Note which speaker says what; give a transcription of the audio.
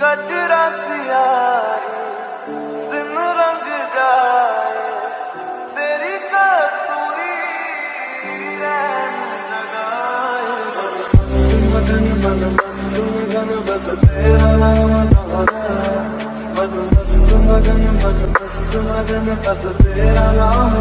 Speaker 1: कचरा सियाए दिन रंग जाए, तेरी कस्तूरी रैन जगाए मगन मन मस्त मगन बस, तेरा नाम दोहरा मन मस्त मगन मन मस्त मगन बस, तेरा नाम